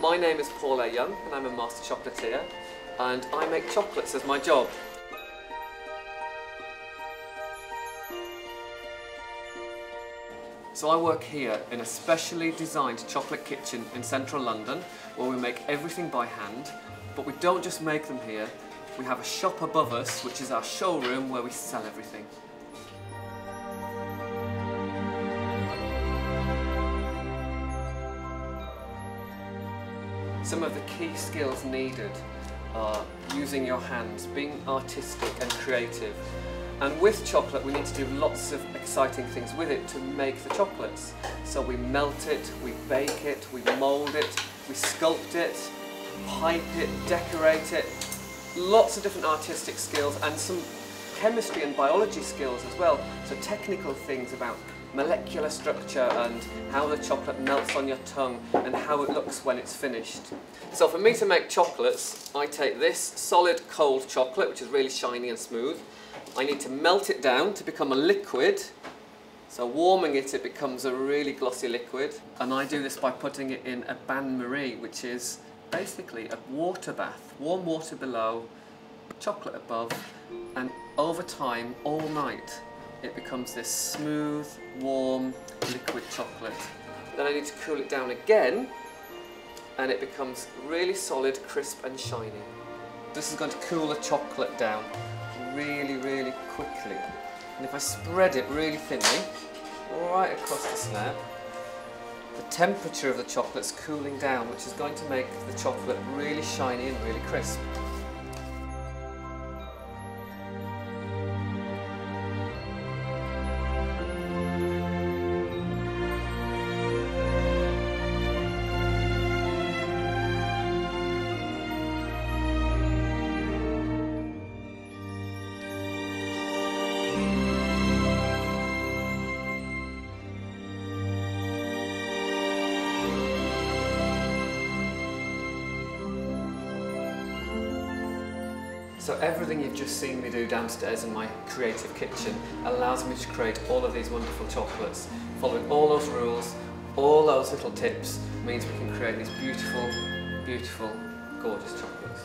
My name is Paul A. Young and I'm a master chocolatier and I make chocolates as my job. So I work here in a specially designed chocolate kitchen in central London where we make everything by hand but we don't just make them here, we have a shop above us which is our showroom where we sell everything. Some of the key skills needed are using your hands, being artistic and creative. And with chocolate we need to do lots of exciting things with it to make the chocolates. So we melt it, we bake it, we mould it, we sculpt it, pipe it, decorate it. Lots of different artistic skills and some chemistry and biology skills as well. So technical things about molecular structure and how the chocolate melts on your tongue and how it looks when it's finished. So for me to make chocolates, I take this solid cold chocolate, which is really shiny and smooth. I need to melt it down to become a liquid. So warming it, it becomes a really glossy liquid. And I do this by putting it in a bain-marie, which is basically a water bath. Warm water below, chocolate above, and over time, all night, it becomes this smooth, warm, liquid chocolate. Then I need to cool it down again and it becomes really solid, crisp and shiny. This is going to cool the chocolate down really, really quickly. And if I spread it really thinly, right across the slab, the temperature of the chocolate's cooling down, which is going to make the chocolate really shiny and really crisp. So everything you've just seen me do downstairs in my creative kitchen allows me to create all of these wonderful chocolates. Following all those rules, all those little tips means we can create these beautiful, beautiful, gorgeous chocolates.